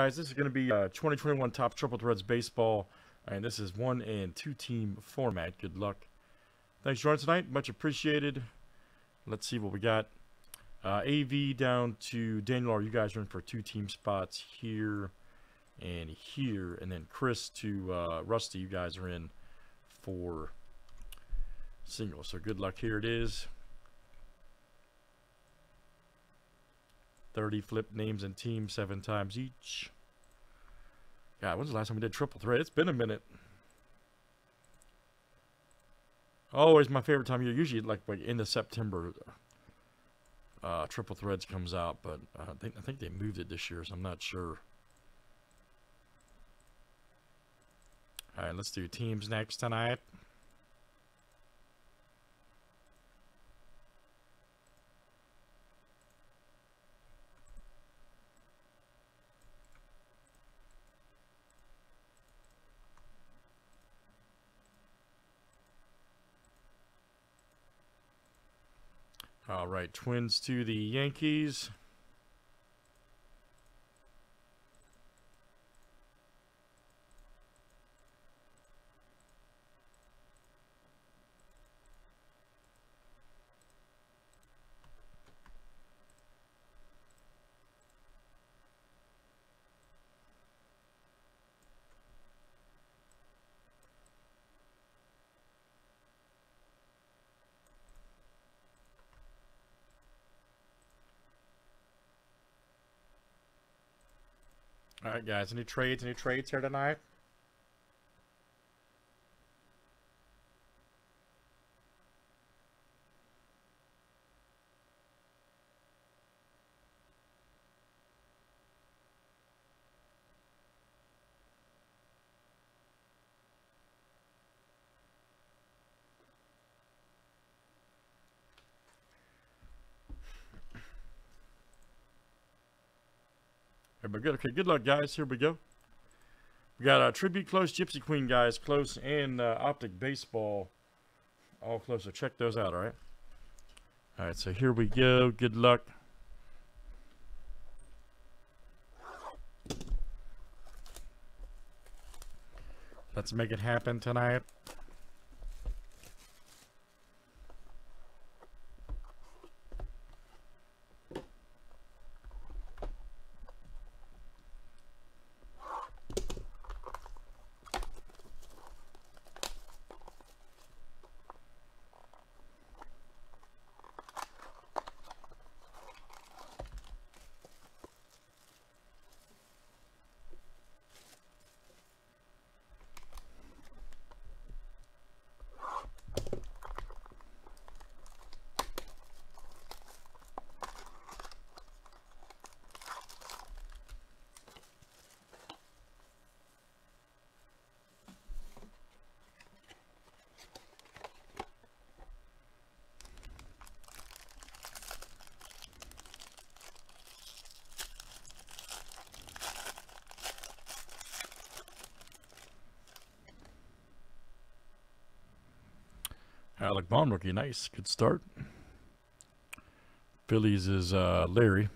Guys, this is going to be uh, 2021 Topps Triple Threads Baseball, and this is one and two team format. Good luck. Thanks for joining tonight. Much appreciated. Let's see what we got. Uh, AV down to Daniel R. You guys are in for two team spots here and here. And then Chris to uh, Rusty, you guys are in for single. So good luck. Here it is. 30 flip names and teams seven times each. God, when's the last time we did triple threat? It's been a minute. Always my favorite time of year. Usually like, like in the September uh, triple threads comes out, but I think I think they moved it this year, so I'm not sure. All right, let's do teams next tonight. All right, Twins to the Yankees. All right, guys. Any trades? Any trades here tonight? Everybody good? Okay, good luck, guys. Here we go. We got a uh, Tribute Close, Gypsy Queen, guys. Close and uh, Optic Baseball. All close, so check those out, all right? All right, so here we go. Good luck. Let's make it happen tonight. Alec Bohm rookie, nice, good start. Phillies is uh, Larry.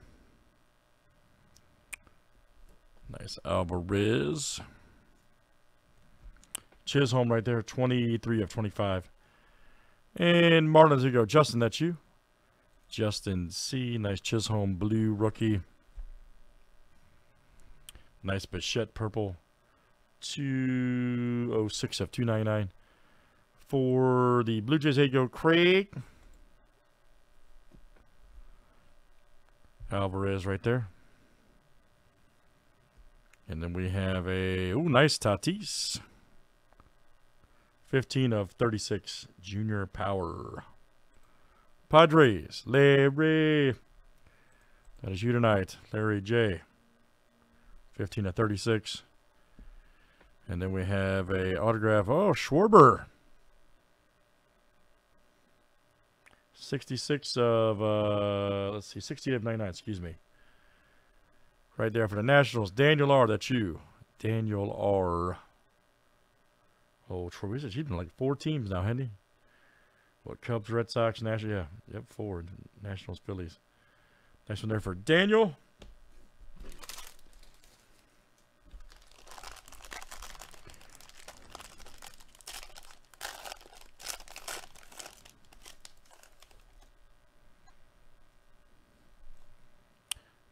Nice Alvarez. Chisholm right there, 23 of 25. And Marlins, you go. Justin, that's you. Justin C. Nice Chisholm blue rookie. Nice Bichette purple. 206 of 299. For the Blue Jays, go Craig. Alvarez right there. And then we have a, oh, nice Tatis. 15 of 36, Junior Power. Padres, Larry. That is you tonight, Larry J. 15 of 36. And then we have a autograph. Oh, Schwarber. 66 of, uh, let's see, 68 of 99, excuse me. Right there for the Nationals. Daniel R., that's you. Daniel R. Oh, Troy, he's been like four teams now, hasn't he? What, Cubs, Red Sox, National, yeah, yep, four. Nationals, Phillies. Nice one there for Daniel.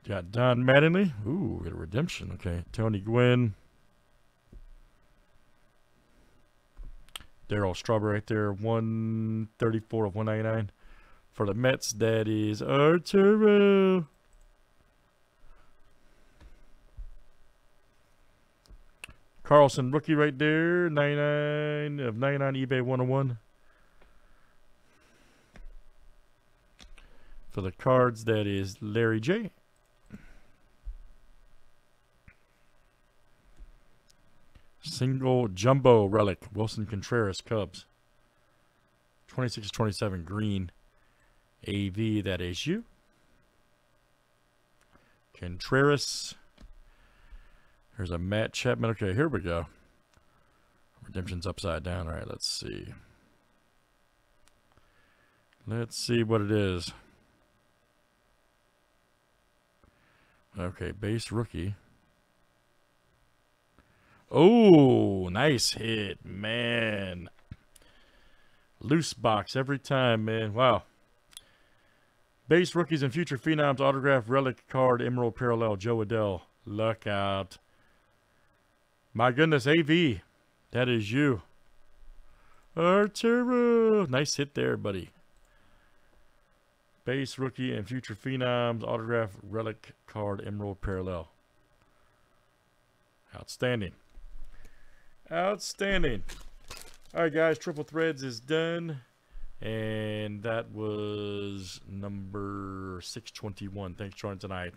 Got Don Mattingly. Ooh, got a redemption. Okay. Tony Gwynn. Darryl Strawberry right there. 134 of 199. For the Mets, that is Arturo. Carlson, rookie right there. 99 of 99 eBay 101. For the cards, that is Larry J. Single jumbo relic, Willson Contreras, Cubs. 26 27 green. AV, that is you. Contreras. There's a Matt Chapman. Okay, here we go. Redemption's upside down. All right, let's see. Let's see what it is. Okay, base rookie. Oh, nice hit, man. Loose box every time, man. Wow. Base rookies and future phenoms autograph relic card emerald parallel Jo Adell. Look out. My goodness, AV. That is you. Arturo. Nice hit there, buddy. Base rookie and future phenoms autograph relic card emerald parallel. Outstanding. Outstanding. All right, guys. Triple Threads is done. And that was number 621. Thanks for joining tonight.